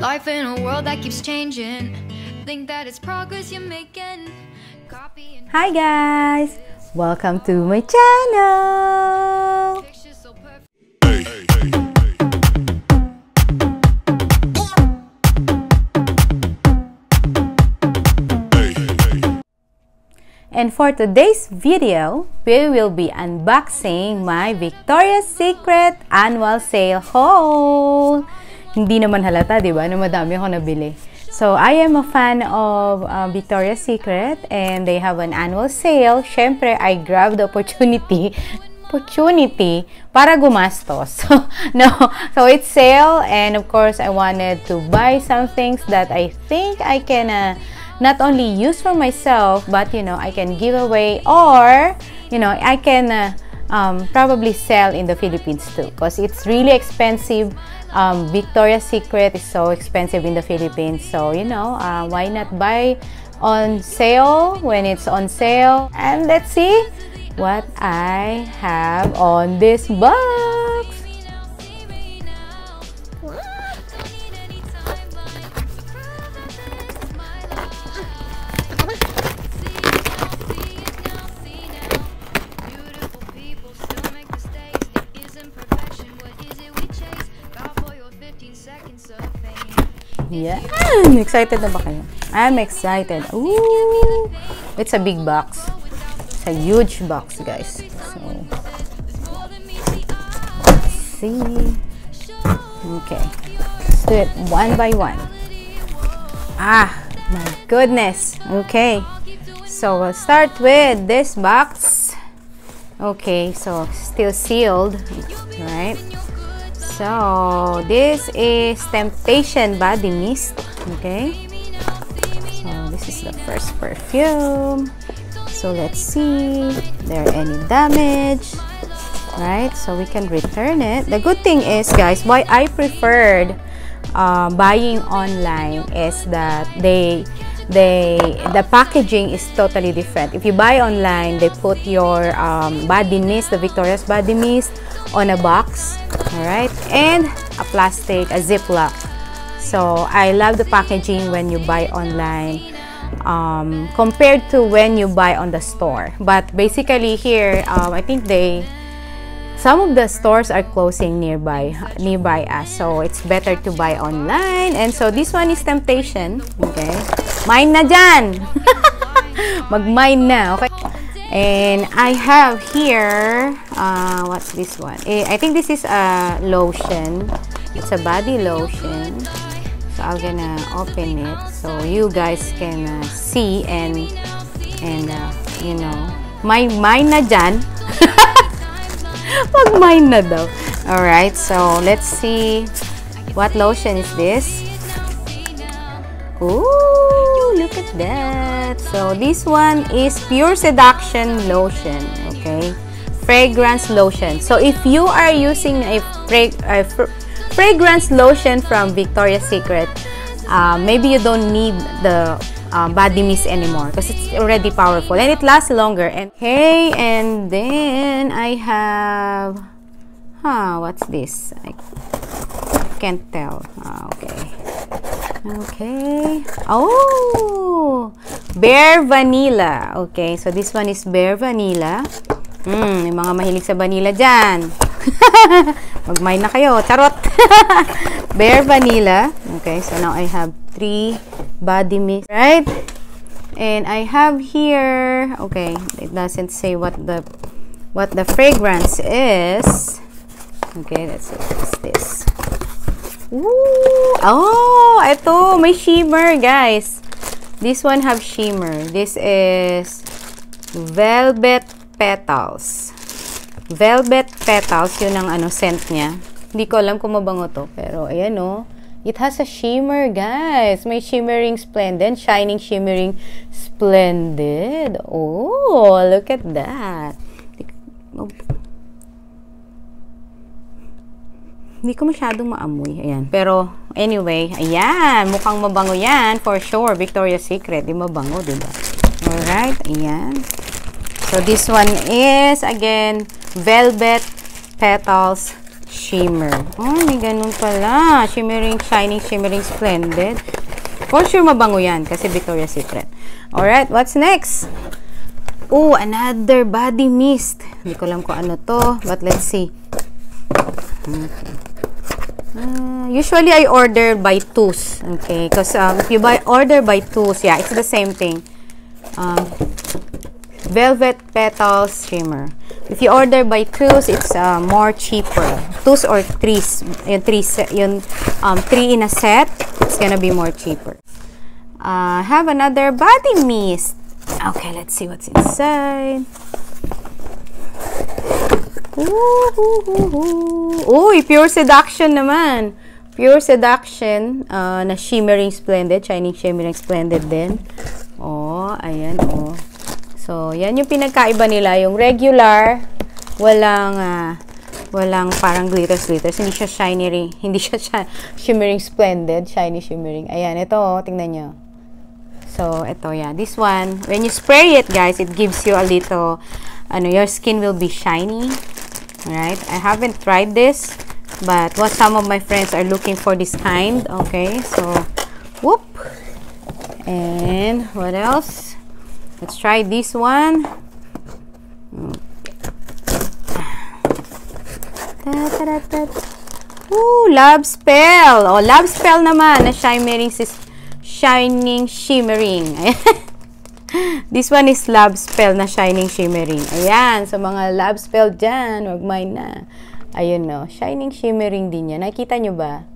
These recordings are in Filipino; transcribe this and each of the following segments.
Life in a world that keeps changing. Think that it's progress you're making. Copy and Hi guys! Welcome to my channel! pictures so perfect. And for today's video, we will be unboxing my Victoria's Secret annual sale haul. Hindi naman halata, di ba, na madami ako nabili. So, I am a fan of uh, Victoria's Secret and they have an annual sale. Syempre, I grabbed the opportunity opportunity para gumastos. So, no. So, it's sale and of course, I wanted to buy some things that I think I can uh, not only use for myself, but you know, I can give away or, you know, I can uh, um, probably sell in the Philippines too because it's really expensive. Um, Victoria's Secret is so expensive in the Philippines. So, you know, uh, why not buy on sale when it's on sale? And let's see what I have on this box. Yeah. Excited na ba kayo? I'm excited. Ooh! It's a big box. It's a huge box, guys. So, let's see. Okay. Let's do it one by one. Ah, my goodness. Okay. So, we'll start with this box. Okay, so still sealed, right? So, this is Temptation Body Mist. Okay. So, this is the first perfume. So, let's see there any damage. Right? So, we can return it. The good thing is, guys, why I preferred uh, buying online is that they they the packaging is totally different. If you buy online, they put your um, body mist, the Victoria's body mist, on a box, all right, and a plastic, a Ziploc. So I love the packaging when you buy online um, compared to when you buy on the store. But basically here, um, I think they some of the stores are closing nearby nearby us. So it's better to buy online. And so this one is temptation. Okay. Mine na dyan. Mag mine na okay and I have here uh, what's this one eh, I think this is a lotion it's a body lotion so I'm gonna open it so you guys can uh, see and and uh, you know my mine na dyan Mag-mine na daw. Alright, so let's see. What lotion is this? Ooh, look at that. So this one is Pure Seduction Lotion. Okay. Fragrance lotion. So if you are using a, fra a fr fragrance lotion from Victoria's Secret, uh, maybe you don't need the um, body mist anymore because it's already powerful and it lasts longer. And okay, and then I have, huh, what's this? I can't tell. Ah, okay. Okay. Oh, Bare Vanilla. Okay, so this one is Bare Vanilla. Hmm, may mga mahilig sa vanilla dyan. Mag-mine na kayo. Charot! Bare Vanilla. Okay, so now I have three body mist. Right? And I have here, okay, it doesn't say what the what the fragrance is. Okay, let's see what's this. Ooh! Oh, ito, may shimmer, guys. This one have shimmer. This is Velvet Petals. Velvet Petals, yun ang ano, scent niya. Hindi ko alam kung mabango to, pero ayan oh. It has a shimmer, guys. May shimmering splendid, shining shimmering splendid. Oh, look at that. Oh. Hindi ko masyadong maamoy. Ayan. Pero, anyway, ayan. Mukhang mabango yan. For sure. Victoria's Secret. Di mabango, di ba? Alright. Ayan. So, this one is, again, Velvet Petals shimmer. Oh, may ganun pala. Shimmering, shining, shimmering, splendid. For sure mabango yan kasi Victoria's Secret. Alright, what's next? Oh, another body mist. Hindi ko alam kung ano to, but let's see. Okay. Uh, usually, I order by twos. Okay, because um, if you buy order by twos, yeah, it's the same thing. Um, Velvet Petals Shimmer. If you order by twos, it's uh, more cheaper. Twos or threes, three, yung um, three in a set, it's gonna be more cheaper. Uh, have another body mist. Okay, let's see what's inside. Uy, pure seduction naman. Pure seduction uh, na shimmering splendid, shining shimmering splendid din. Oh, ayan oh. So, yan yung pinagkaiba nila. Yung regular, walang, uh, walang parang glitters, glitters. Hindi siya shiny, hindi siya shimmering splendid, shiny shimmering. Ayan, ito, oh, tingnan nyo. So, ito, yeah. This one, when you spray it, guys, it gives you a little, ano, your skin will be shiny. Alright? I haven't tried this, but what some of my friends are looking for this kind. Okay, so, whoop. And, what else? Let's try this one. Ooh, love spell. Oh, love spell naman na shimmering shining shimmering. This one is love spell na shining shimmering. Ayan, sa so mga love spell dyan, wag mind na. Ayun no, shining shimmering din yan. Nakita nyo ba?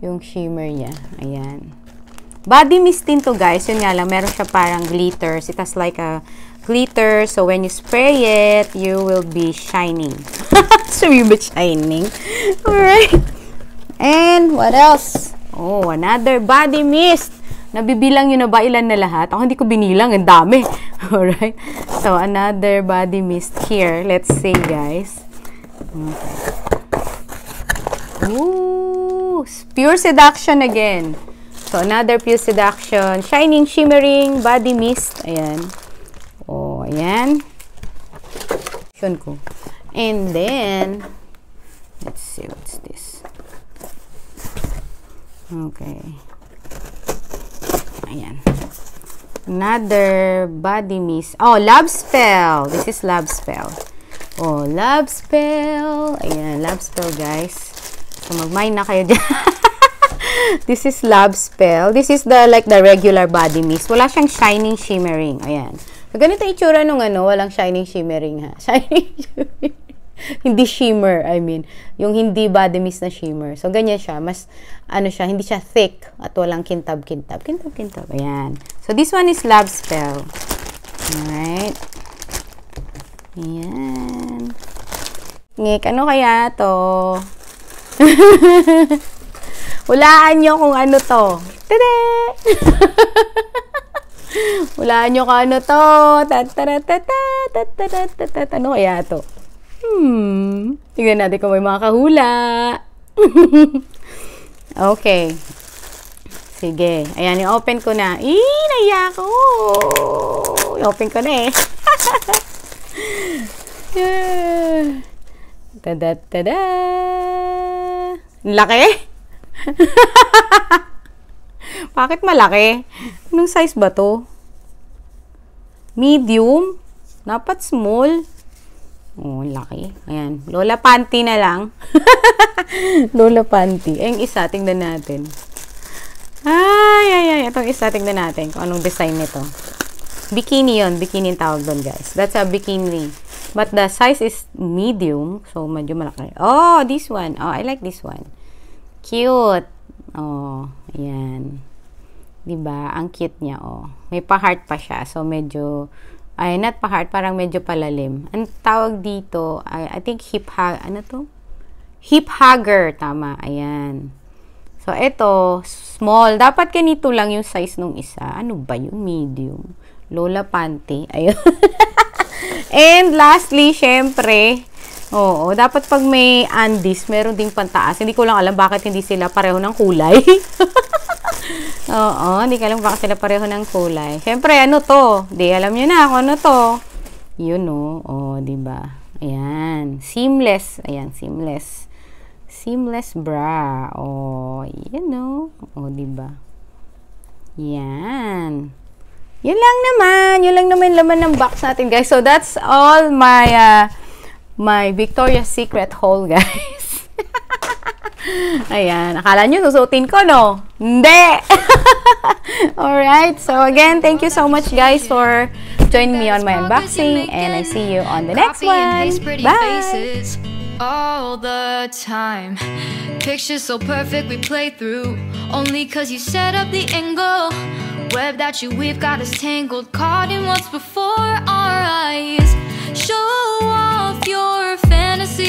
Yung shimmer niya. Ayan. Body mist din to guys. Yun nga lang, meron siya parang glitters. It has like a glitter. So when you spray it, you will be shining. so you be shining. Alright. And what else? Oh, another body mist. Nabibilang yun na ba ilan na lahat? Ako hindi ko binilang. Ang dami. Alright. So another body mist here. Let's see guys. Okay. Ooh, pure seduction again. So, another Pure Seduction. Shining, Shimmering, Body Mist. Ayan. Oh, ayan. Yun ko. And then, let's see, what's this? Okay. Ayan. Another body mist. Oh, Love Spell. This is Love Spell. Oh, Love Spell. Ayan, Love Spell, guys. So, mag-mine na kayo dyan. This is Love Spell. This is the like the regular body mist. Wala siyang shining shimmering. Ayan. So, ganito itsura nung ano, walang shining shimmering ha. Shining shimmering. hindi shimmer, I mean. Yung hindi body mist na shimmer. So, ganyan siya. Mas, ano siya, hindi siya thick at walang kintab-kintab. Kintab-kintab. Ayan. So, this one is Love Spell. Alright. Ayan. Ngik, ano kaya to? Hulaan nyo kung ano to. Tada! Hulaan nyo kung ano to. Ano kaya to? Hmm. Tingnan natin kung may mga kahula. okay. Sige. Ayan, i-open ko na. Ih, naiya ko. I-open ko na eh. tada, tada. Laki? Bakit malaki? Anong size ba to? Medium? Dapat small. Oh, laki. Ayan. Lola panty na lang. Lola panty. Ay, yung isa, tingnan natin. Ay, ay, ay. Itong isa, tingnan natin kung anong design nito. Bikini yon Bikini yung tawag doon, guys. That's a bikini. But the size is medium. So, medyo malaki. Oh, this one. Oh, I like this one. Cute. Oh, ayan. 'Di ba? Ang cute niya, oh. May pa-heart pa siya. So medyo ay not pa-heart, parang medyo palalim. Ang tawag dito, I, I think hip hug, ano to? Hip hugger, tama. Ayan. So ito, small. Dapat ganito lang yung size nung isa. Ano ba yung medium? Lola panty. Ayun. And lastly, syempre, Oo, dapat pag may Andes, meron ding pantaas. Hindi ko lang alam bakit hindi sila pareho ng kulay. Oo, hindi ko alam bakit sila pareho ng kulay. Siyempre, ano to? Di, alam nyo na kung ano to. Yun, no? Oh, di ba? Ayan. Seamless. Ayan, seamless. seamless bra. Oh, you know. Oh, di ba? Yan. Yun lang naman. Yun lang naman laman ng box natin, guys. So, that's all my, uh, my Victoria's Secret haul, guys. Ayan. Akala nyo, susutin ko, no? Hindi! Alright. So, again, thank you so much, guys, for joining me on my unboxing. And I see you on the next one. Bye! all the time. Pictures so perfect we play through. Only cause you set up the angle. Web that you weave got us tangled. Caught in what's before our eyes. Show your fantasy.